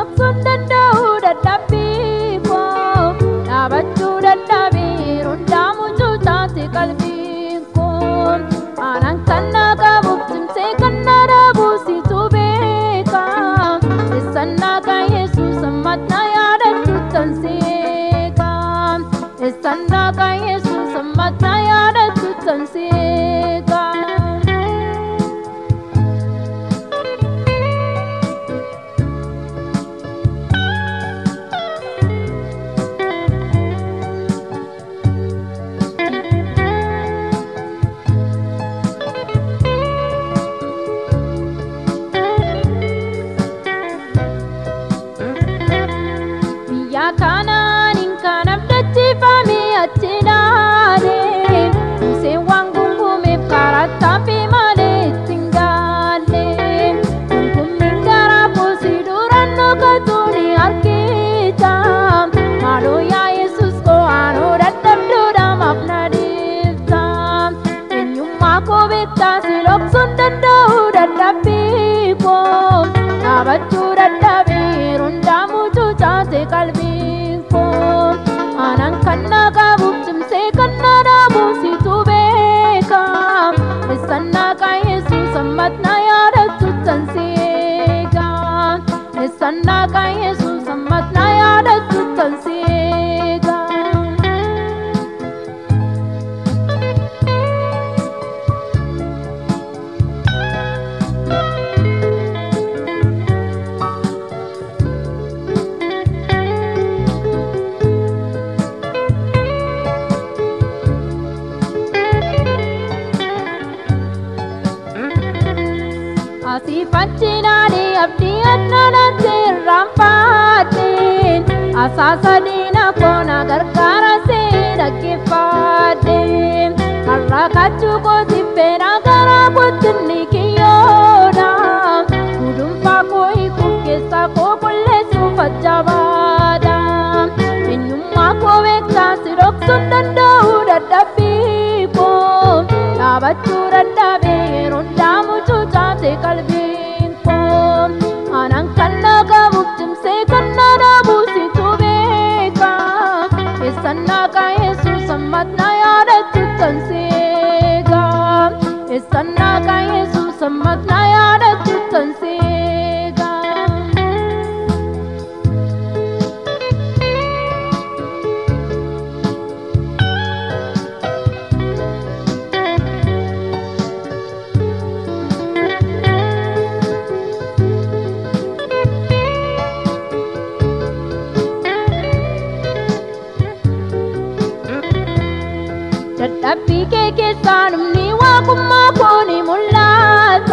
dhoksuun danda'u dadhabbii koo dhaabachuu dadhabee hundaa mucucaati qalbiin koo aanaan kan na qabuuf cimsee kan na dhabuusitu beeka eessannaa kan yesuus ammas na yaadachuuttan seeka eessannaa kan yesuus ammas na yaadachuuttan dhaabachuu Asii faccinaalee abdii annanatti irraanfadheen asaasa diina koona gargaara see dhaggeeffadheen har'a kachuu kooti feenaa garaa kottinni kiyyoodha gudunfaa koo hiikuuf keessaa koo qulleessuuf ajjabaadha eenyummaa koo beektaa si dhoksuun eessannaa kan yesuus ammas na yaadachuuttan seega Dhabbii kee keessaan humni waaqummaa kooni mul'ata.